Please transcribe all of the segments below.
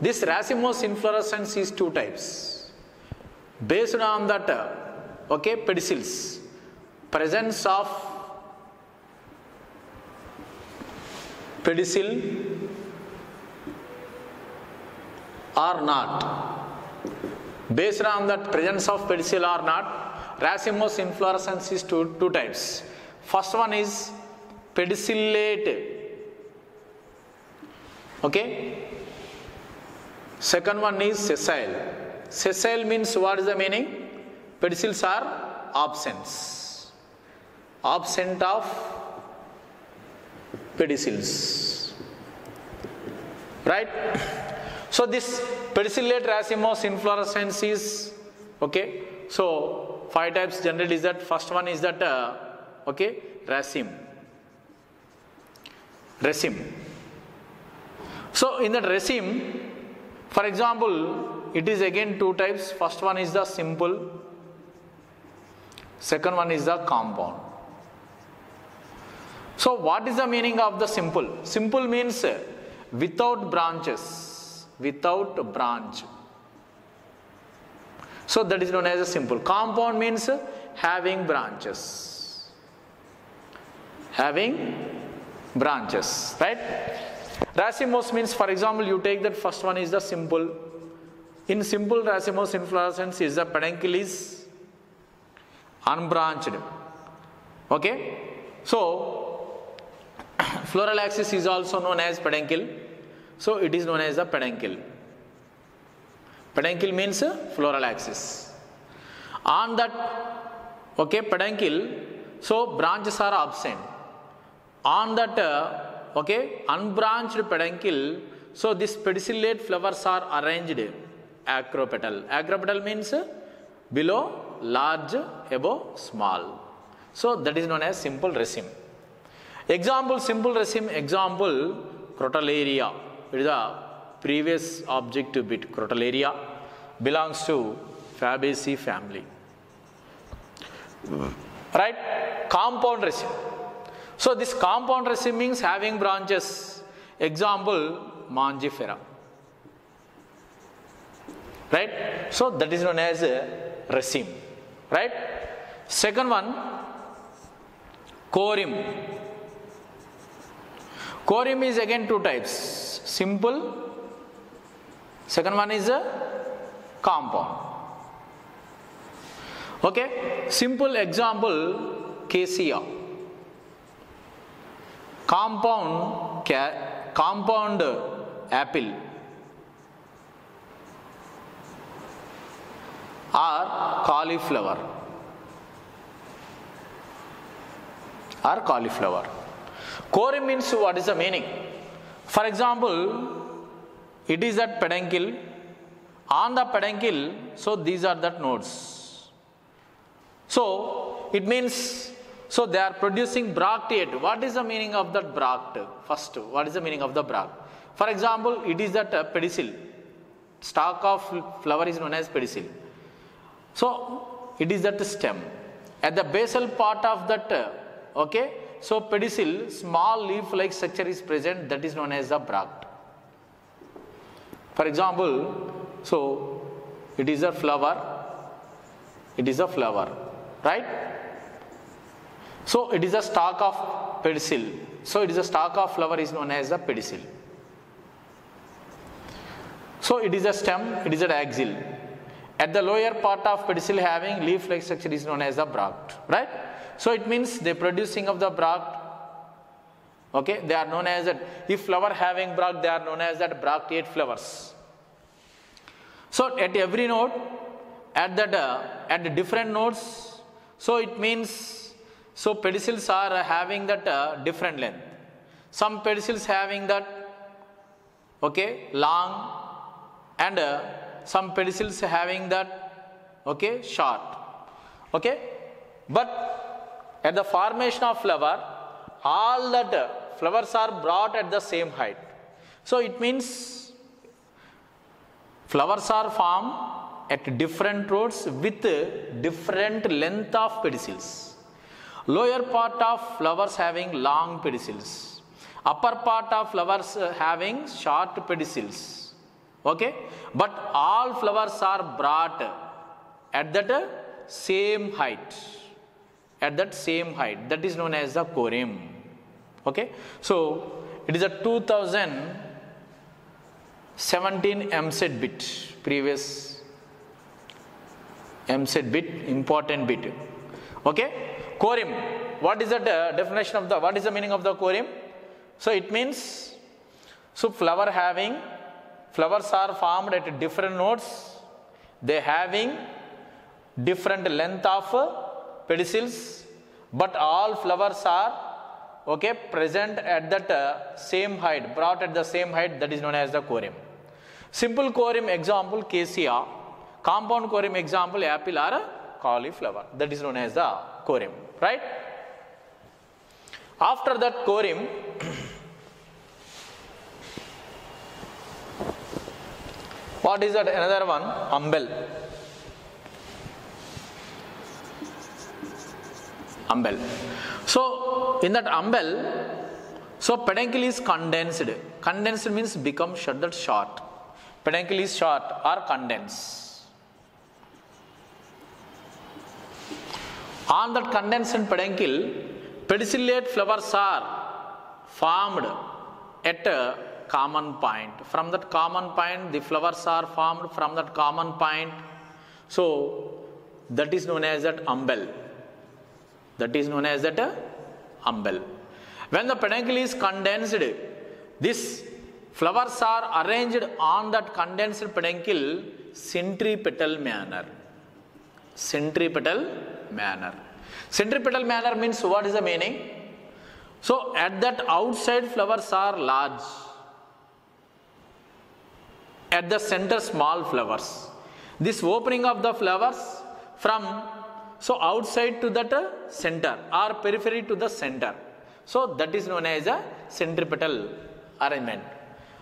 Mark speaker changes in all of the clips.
Speaker 1: This racemose inflorescence is two types. Based on that, okay, pedicels, presence of pedicel or not. Based on that presence of pedicel or not, racemose inflorescence is two, two types. First one is pedicellate. Okay. Second one is sessile. Sessile means what is the meaning? Pedicels are absent. Absent of pedicels. Right? So this pedicellate racemose inflorescence is okay. So five types generally is that first one is that uh, okay raceme. Raceme. So in that raceme, for example, it is again two types. First one is the simple. Second one is the compound. So what is the meaning of the simple? Simple means uh, without branches, without branch. So that is known as a simple. Compound means uh, having branches. Having branches, right? Racemose means, for example, you take that first one is the simple. In simple racemose inflorescence is the peduncle is unbranched. Okay? So, floral axis is also known as peduncle. So, it is known as the peduncle. Peduncle means floral axis. On that, okay, peduncle, so branches are absent. On that, uh, okay, unbranched peduncle, so this pedicellate flowers are arranged acropetal. Acropetal means below large, above small. So that is known as simple raceme. Example, simple raceme, example, crotalaria. It is a previous objective bit. Crotalaria belongs to Fabaceae family. Right? Compound raceme. So this compound raceme means having branches. Example, Mangifera. Right? So that is known as uh, a raceme. Right? Second one, Corymb. Corymb is again two types. Simple. Second one is a compound. Okay. Simple example, Cassia. Compound, compound apple or cauliflower or cauliflower. Core means what is the meaning? For example, it is at peduncle. On the peduncle, so these are the nodes. So it means so they are producing bracteate. What is the meaning of that bract? First, what is the meaning of the bract? For example, it is that uh, pedicel. Stalk of flower is known as pedicel. So it is that stem. At the basal part of that, uh, okay, so pedicel, small leaf-like structure is present that is known as the bract. For example, so it is a flower, it is a flower, right? So it is a stalk of pedicel. So it is a stalk of flower is known as the pedicel. So it is a stem, it is an axil. At the lower part of pedicel having leaf-like structure is known as the bract, right? So it means the producing of the bract. Okay, they are known as that. If flower having bract, they are known as that bracteate flowers. So at every node, at that uh, at the different nodes, so it means so pedicels are having that uh, different length. Some pedicels having that okay long and uh, some pedicels having that okay short okay. But at the formation of flower all that uh, flowers are brought at the same height. So it means flowers are formed at different rods with different length of pedicels lower part of flowers having long pedicels. Upper part of flowers uh, having short pedicels. Okay, but all flowers are brought at that same height. At that same height, that is known as the corymb. Okay, so it is a 2017 EAMCET bit, previous EAMCET bit, important bit. Okay, corymb. What is the definition of the? What is the meaning of the corymb? So it means so flower having flowers are formed at different nodes. They having different length of pedicels, but all flowers are okay present at that uh, same height, brought at the same height. That is known as the corymb. Simple corymb example cassia, compound corymb example apple or cauliflower. That is known as the corymb, right? After that corymb, what is that another one? Umbel. Umbel. So in that umbel, so peduncle is condensed. Condensed means become that short. Peduncle is short or condensed. On that condensed peduncle, pedicellate flowers are formed at a common point. From that common point, the flowers are formed from that common point. So that is known as that umbel. That is known as that umbel. When the peduncle is condensed, this flowers are arranged on that condensed peduncle centripetal manner. Centripetal manner. Centripetal manner means what is the meaning? So at that outside flowers are large. At the center small flowers. This opening of the flowers from so outside to that center or periphery to the center. So that is known as a centripetal arrangement.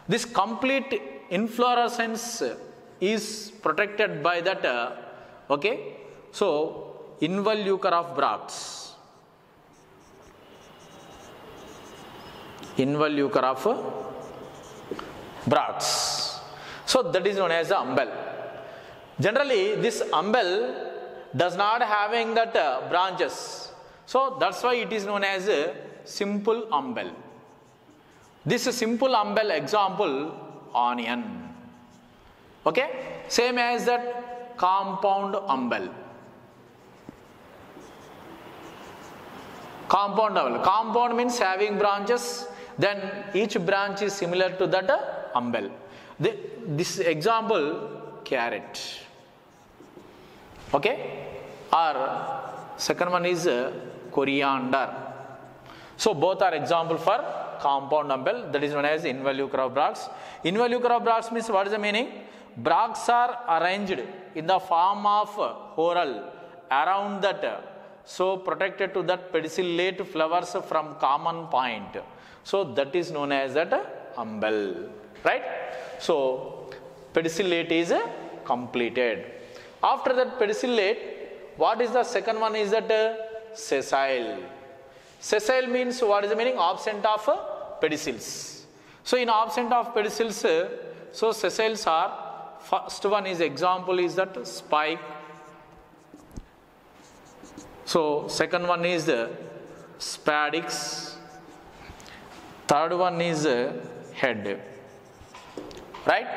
Speaker 1: This complete inflorescence is protected by that okay. So involucre of bracts. Involucre of bracts. So that is known as the umbel. Generally, this umbel does not having that uh, branches. So that's why it is known as a simple umbel. This simple umbel example onion. Okay, same as that compound umbel. Compound umbel. Compound means having branches. Then each branch is similar to that uh, umbel. The, this example carrot okay or second one is uh, coriander so both are example for compound umbel that is known as involucre of bracts involucre of bracts means what is the meaning bracts are arranged in the form of whorl around that so protected to that pedicellate flowers from common point so that is known as that umbel right so pedicellate is completed after that pedicellate, what is the second one is that sessile. Sessile means what is the meaning? Absent of pedicels. So in absent of pedicels, so sessiles are, first one is example is that spike. So second one is the spadix. Third one is the head. Right?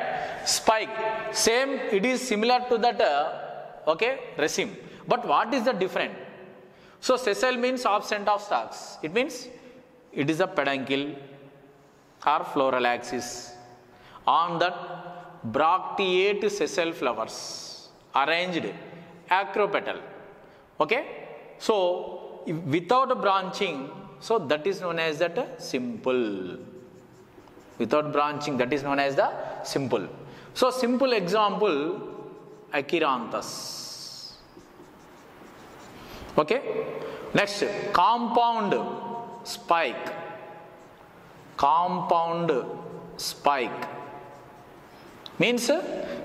Speaker 1: Spike. Same it is similar to that uh, okay raceme but what is the different? So sessile means absent of stalks it means it is a peduncle or floral axis on that bracteate sessile flowers arranged acropetal. Okay so without branching so that is known as that simple without branching that is known as the simple. So simple example Achyranthes. Okay. Next compound spike. Compound spike means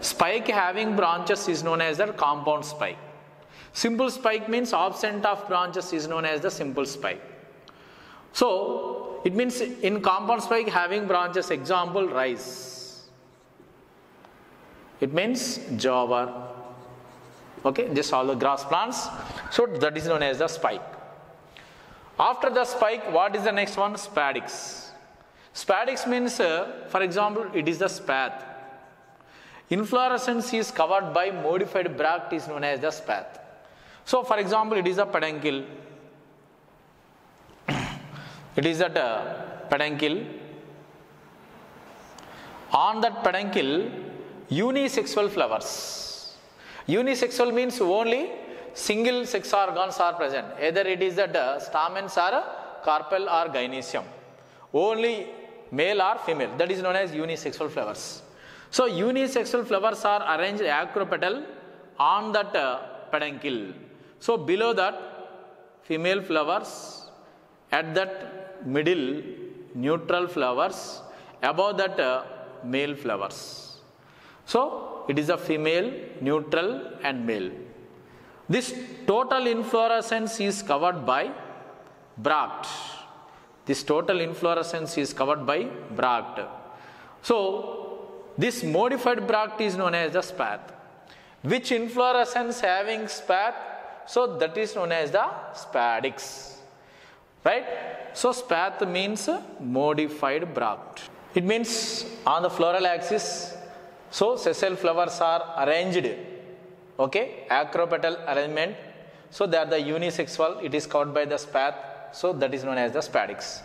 Speaker 1: spike having branches is known as the compound spike. Simple spike means absent of branches is known as the simple spike. So it means in compound spike having branches, example rice. It means jawar. Okay, just all the grass plants. So that is known as the spike. After the spike, what is the next one? Spadix. Spadix means, uh, for example, it is the spathe. Inflorescence is covered by modified bract is known as the spathe. So, for example, it is a peduncle. it is at a peduncle. On that peduncle, unisexual flowers. Unisexual means only single sex organs are present. Either it is that uh, stamens or carpel or gynoecium. Only male or female. That is known as unisexual flowers. So unisexual flowers are arranged acropetal on that uh, peduncle. So below that female flowers, at that middle neutral flowers, above that uh, male flowers. So it is a female, neutral and male. This total inflorescence is covered by bract. This total inflorescence is covered by bract. So, this modified bract is known as the spathe. Which inflorescence having spathe? So, that is known as the spadix. Right? So, spathe means modified bract. It means on the floral axis, so sessile flowers are arranged okay acropetal arrangement so they are the unisexual it is covered by the spathe so that is known as the spadix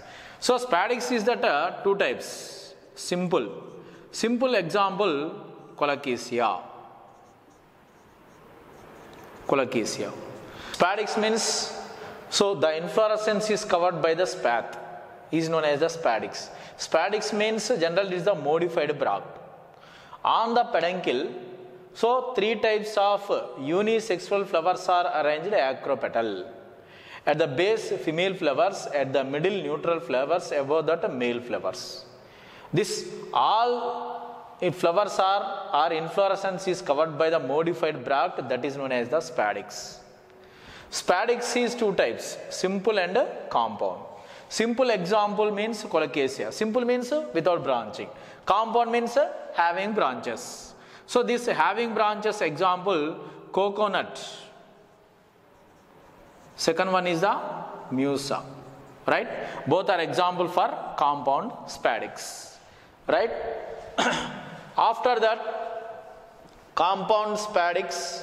Speaker 1: so spadix is that uh, two types simple simple example colocasia colocasia spadix means so the inflorescence is covered by the spathe is known as the spadix spadix means generally is the modified bract on the peduncle so, three types of unisexual flowers are arranged acropetal. At the base, female flowers, at the middle, neutral flowers, above that, male flowers. This all flowers are, or inflorescence is covered by the modified bract that is known as the spadix. Spadix is two types, simple and compound. Simple example means colocasia. Simple means without branching. Compound means having branches. So this having branches example coconut. Second one is the musa. Right? Both are example for compound spadix. Right? After that compound spadix.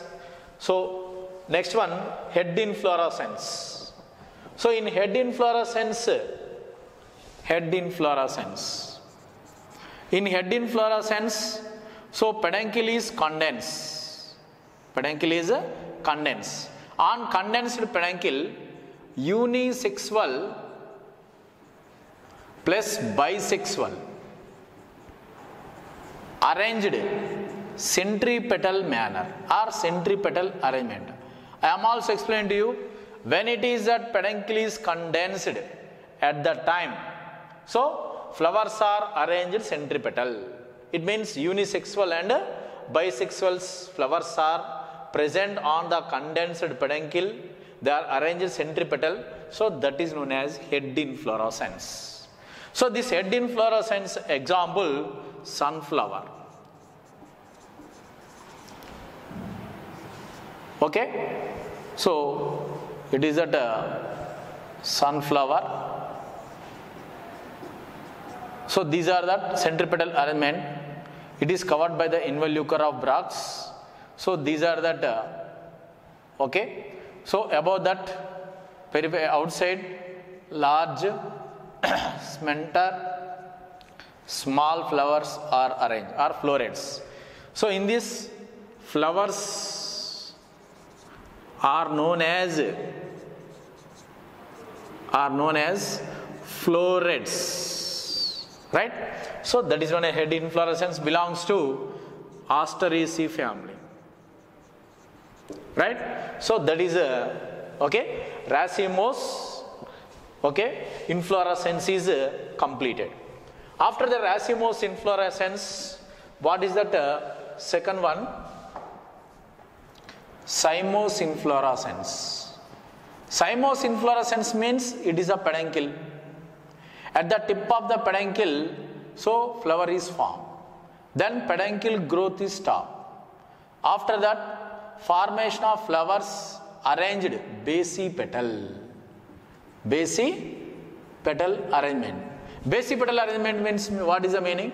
Speaker 1: So next one head inflorescence. So in head inflorescence, head inflorescence. In head inflorescence, so peduncle is condensed. Peduncle is condensed. On condensed peduncle, unisexual plus bisexual arranged centripetal manner or centripetal arrangement. I am also explaining to you when it is that peduncle is condensed at the time. So flowers are arranged centripetal. It means unisexual and bisexual flowers are present on the condensed peduncle. They are arranged centripetal. So that is known as head inflorescence. So this head inflorescence example sunflower. Okay. So it is at a sunflower so these are the centripetal arrangement. It is covered by the involucre of bracts. So these are that, uh, okay. So above that, outside, large, center, small flowers are arranged, are florets. So in this, flowers are known as are known as florets right? So that is when a head inflorescence belongs to Asteraceae family right? So that is a okay racemose okay inflorescence is uh, completed. After the racemose inflorescence what is that uh, second one cymose inflorescence cymose inflorescence means it is a peduncle at the tip of the peduncle, so flower is formed. Then peduncle growth is stopped. After that, formation of flowers arranged. Basi petal arrangement. Basipetal arrangement means what is the meaning?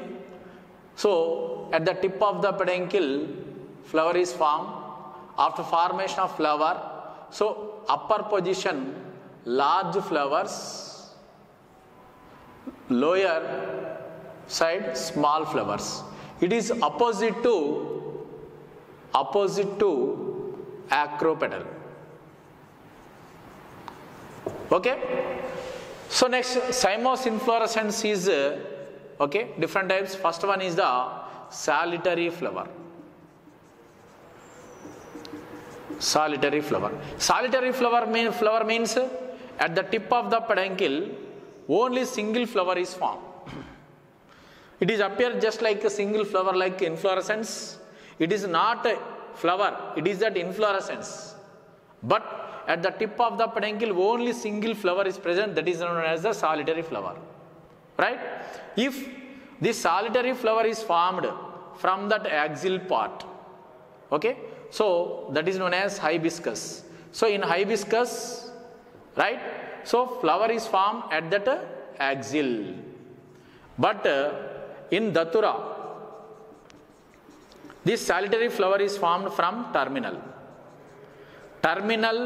Speaker 1: So, at the tip of the peduncle, flower is formed. After formation of flower, so upper position, large flowers, lower side, small flowers. It is opposite to opposite to acropetal. Okay. So next, cymose inflorescence is okay different types. First one is the solitary flower. Solitary flower. Solitary flower mean flower means at the tip of the peduncle only single flower is formed. It is appear just like a single flower like inflorescence. It is not a flower. It is that inflorescence. But at the tip of the peduncle only single flower is present that is known as the solitary flower right if this solitary flower is formed from that axial part okay so that is known as hibiscus so in hibiscus right so flower is formed at that axial but uh, in datura this solitary flower is formed from terminal terminal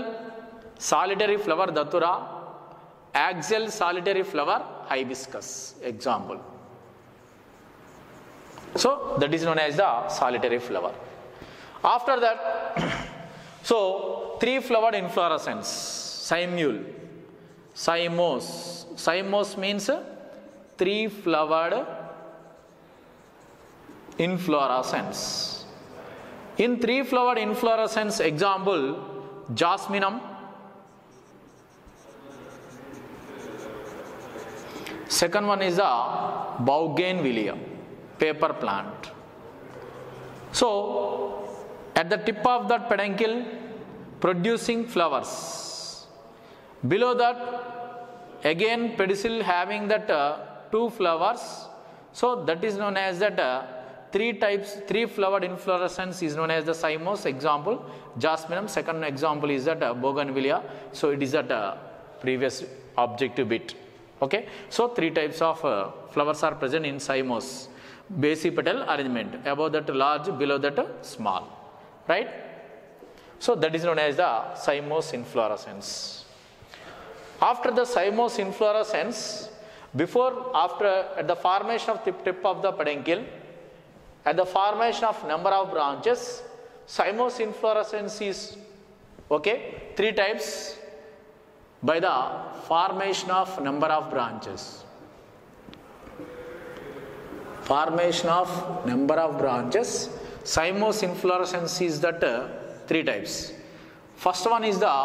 Speaker 1: solitary flower datura, axial solitary flower hibiscus example. So that is known as the solitary flower. After that, so three flowered inflorescence, cymule, cymose. Cymose means uh, three flowered inflorescence. In three flowered inflorescence example, jasminum, Second one is a bougainvillea, paper plant. So, at the tip of that peduncle, producing flowers. Below that, again pedicel having that uh, two flowers. So, that is known as that uh, three types, three flowered inflorescence is known as the cymose. Example, jasminum. Second example is that uh, bougainvillea. So, it is that uh, previous objective bit. Okay. So, three types of uh, flowers are present in cymose. Basipetal arrangement above that large, below that small. Right. So, that is known as the cymose inflorescence. After the cymose inflorescence, before, after, at the formation of tip, tip of the peduncle, at the formation of number of branches, cymose inflorescence is okay, three types by the formation of number of branches. Formation of number of branches, cymose inflorescence is that uh, three types. First one is the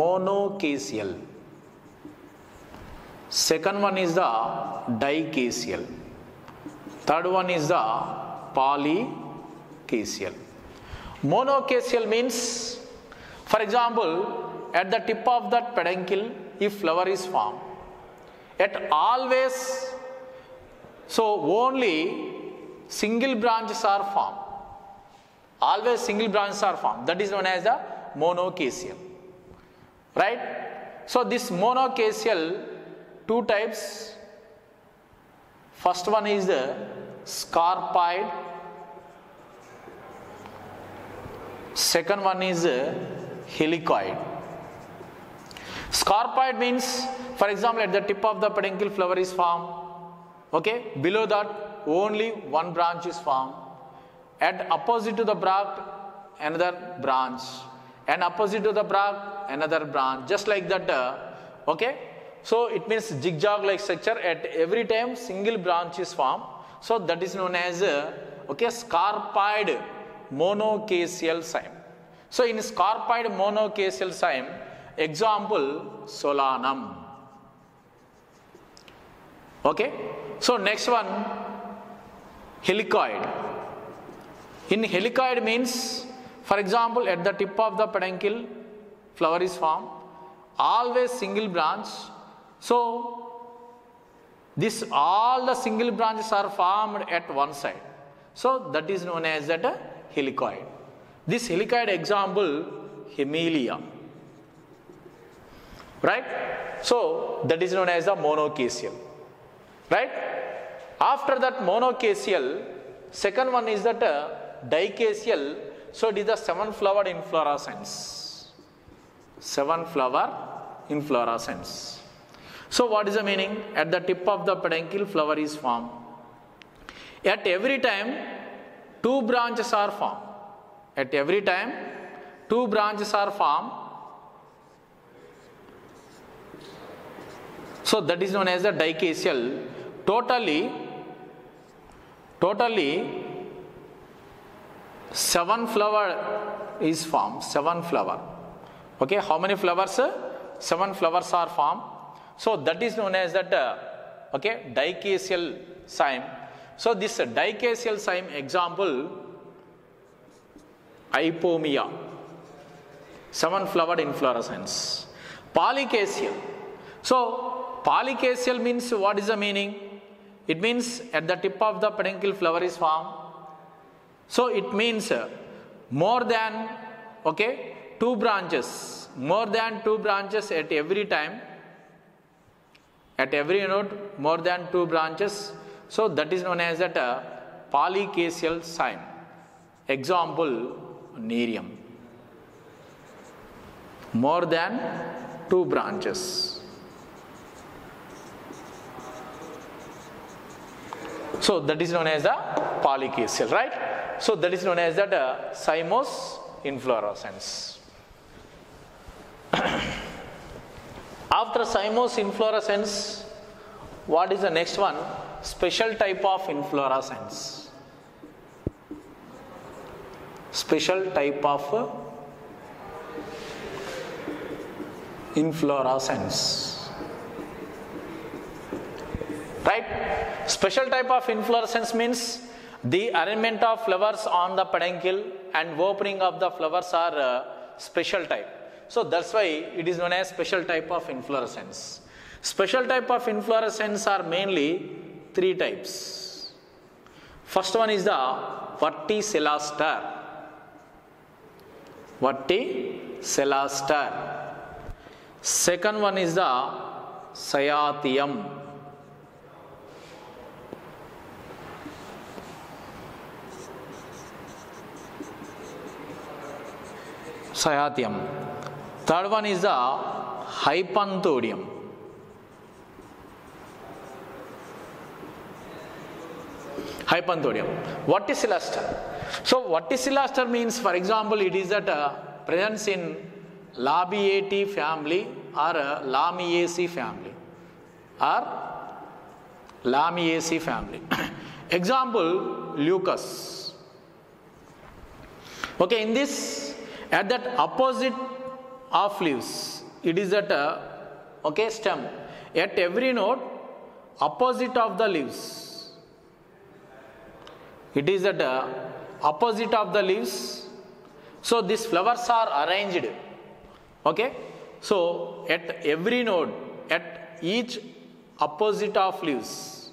Speaker 1: monochasial. Second one is the dichasial. Third one is the polychasial. Monochasial means, for example, at the tip of that peduncle if flower is formed at always so only single branches are formed always single branches are formed. That is known as the monochasial. Right? So this monochasial two types. First one is the scorpioid. Second one is the helicoid. Scorpioid means, for example, at the tip of the peduncle flower is formed. Okay, below that only one branch is formed. At opposite to the bract, another branch, and opposite to the bract, another branch. Just like that. Uh, okay, so it means zigzag-like structure. At every time, single branch is formed. So that is known as uh, okay scorpioid monochasial cyme. So in scorpioid monochasial cyme, Example, solanum. Okay. So next one, helicoid. In helicoid means, for example, at the tip of the peduncle, flower is formed, always single branch. So this all the single branches are formed at one side. So that is known as that helicoid. This helicoid example, Hamelia. Right? So that is known as the monochasial. Right? After that monochasial, second one is that dichasial. So it is the seven flowered inflorescence. Seven flower inflorescence. So what is the meaning? At the tip of the peduncle, flower is formed. At every time, two branches are formed. At every time, two branches are formed. So that is known as the dichasial. Totally, totally seven flower is formed. Seven flower. Okay, how many flowers? Seven flowers are formed. So that is known as that. Uh, okay, dichasial cyme. So this dichasial cyme example, Ipomoea, seven flowered inflorescence. Polychasial. So polychasial means what is the meaning? It means at the tip of the peduncle flower is formed. So it means uh, more than okay two branches, more than two branches at every time. At every node, more than two branches. So that is known as that uh, cyme. Example, nerium. More than two branches. So that is known as the polychasial, right? So that is known as that uh, cymose inflorescence. After cymose inflorescence, what is the next one? Special type of inflorescence. Special type of inflorescence. Right? Special type of inflorescence means the arrangement of flowers on the peduncle and opening of the flowers are uh, special type. So that's why it is known as special type of inflorescence. Special type of inflorescence are mainly three types. First one is the verticilliaster. Verticilliaster. Second one is the cyathium. Cyathium. Third one is the hypanthodium. Hypanthodium. What is Verticilliaster. So verticilliaster means, for example, it is that uh, presence in Labiatae family or uh, Lamiaceae family or Lamiaceae family. example, Leucas. Okay, in this, at that opposite of leaves, it is at a okay stem. At every node, opposite of the leaves. It is at a opposite of the leaves. So these flowers are arranged. Okay. So at every node, at each opposite of leaves,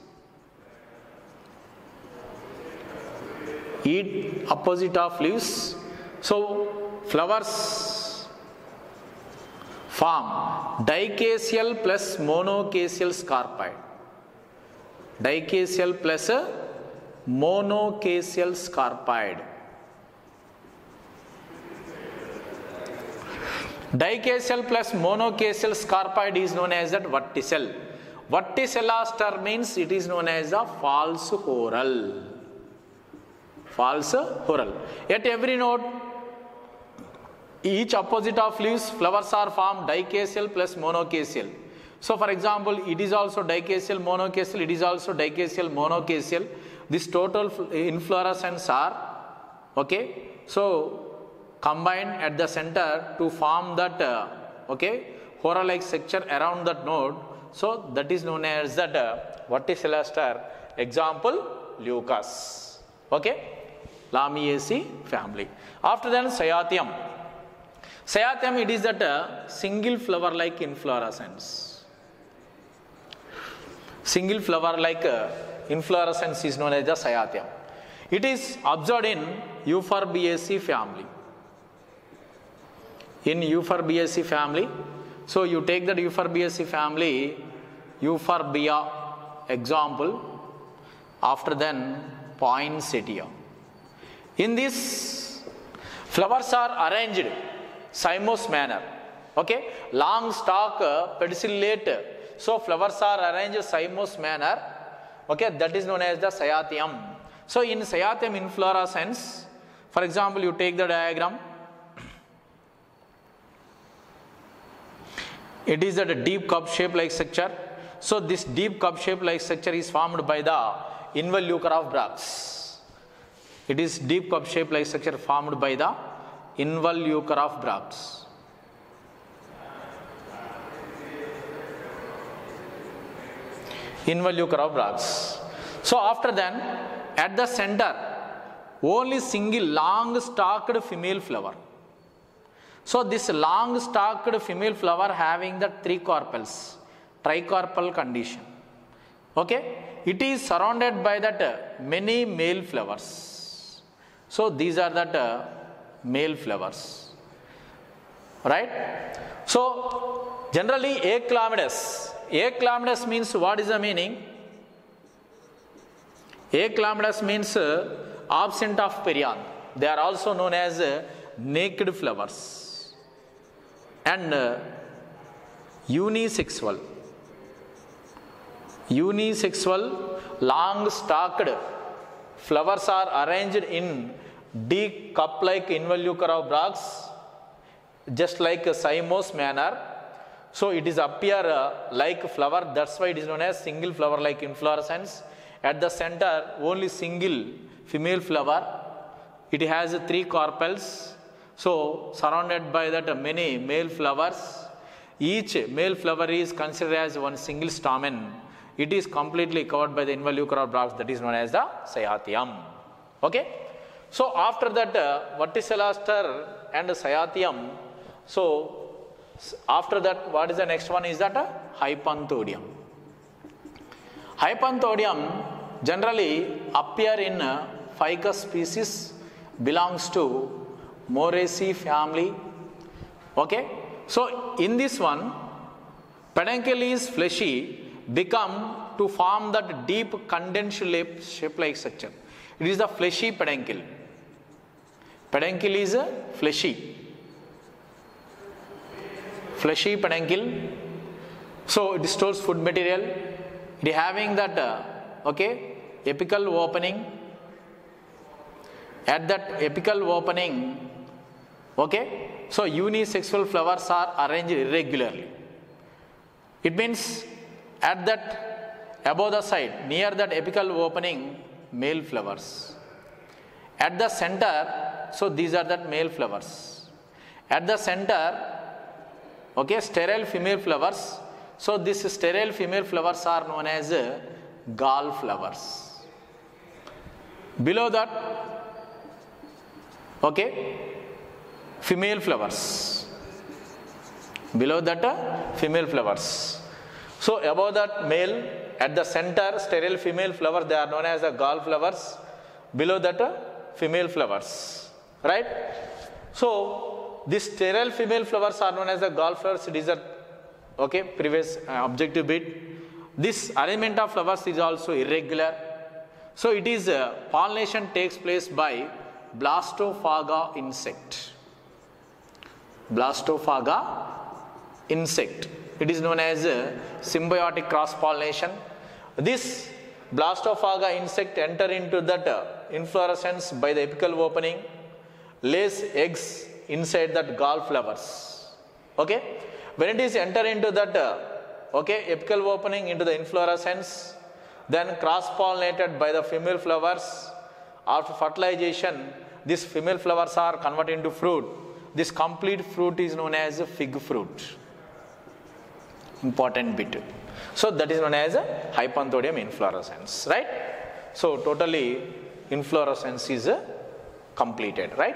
Speaker 1: each opposite of leaves. So flowers form dichasial plus monochasial scorpioid. Dichasial plus a monochasial scorpioid. Dichasial plus monochasial scorpioid is known as that verticel. Verticilliaster means it is known as a false whorl. False whorl. At every node, each opposite of leaves, flowers are formed dichasial plus monochasial. So, for example, it is also dichasial monochasial, it is also dichasial monochasial. This total inflorescence are okay. So, combined at the center to form that uh, okay whorl like structure around that node. So, that is known as that uh, verticilliaster. Example, Leucas. Okay, Lamiaceae family. After that, Cyathium. Cyathium, it is that a single flower like inflorescence. Single flower like uh, inflorescence is known as the Cyathium. It is observed in Euphorbiaceae family. in Euphorbiaceae family. So you take that Euphorbiaceae family, Euphorbia example, after then poinsettia. In this, flowers are arranged cymose manner. Okay, long stalk uh, pedicellate. So flowers are arranged cymose manner. Okay, that is known as the cyathium. So in cyathium inflorescence, for example, you take the diagram. It is a deep cup shape like structure. So this deep cup shape like structure is formed by the involucre of bracts. It is deep cup shape like structure formed by the involucre of bracts. Involucre of bracts. So after then, at the center, only single long stalked female flower. So this long stalked female flower having the three carpels, tricarpal condition. Okay, it is surrounded by that many male flowers. So these are that uh, male flowers, right? So generally achlamydus. Achlamydus means what is the meaning? Achlamydus means uh, absent of perianth. They are also known as uh, naked flowers and uh, unisexual. Unisexual, long stalked flowers are arranged in deep cup like involucre of bracts, just like a cymose manner. So it is appear uh, like flower, that's why it is known as single flower like inflorescence. At the center, only single female flower. It has three carpels. So surrounded by that many male flowers. Each male flower is considered as one single stamen. It is completely covered by the involucre of bracts that is known as the cyathium. Okay. So after that uh, verticillaster and cyathium. So after that what is the next one is that uh, hypanthodium. Hypanthodium generally appear in uh, ficus species belongs to Moraceae family. Okay. So in this one peduncle is fleshy become to form that deep condensed shape like structure. It is the fleshy peduncle. Peduncle is a fleshy. Fleshy peduncle. So it stores food material. It having that uh, okay apical opening. At that apical opening, okay. So unisexual flowers are arranged irregularly. It means at that above the side near that apical opening male flowers at the center so these are that male flowers. At the center okay sterile female flowers. So this sterile female flowers are known as gall flowers. Below that okay female flowers. Below that uh, female flowers. So above that male at the center sterile female flower they are known as the gall flowers. Below that uh, female flowers right? So these sterile female flowers are known as the gall flowers it is a okay previous uh, objective bit. This arrangement of flowers is also irregular. So it is uh, pollination takes place by blastophaga insect. Blastophaga insect. It is known as uh, symbiotic cross pollination. This blastophaga insect enter into that uh, inflorescence by the apical opening lays eggs inside that gall flowers okay? When it is enter into that uh, okay apical opening into the inflorescence then cross pollinated by the female flowers after fertilization these female flowers are converted into fruit. This complete fruit is known as a fig fruit. Important bit. So that is known as a hypanthodium inflorescence right? So totally inflorescence is uh, completed right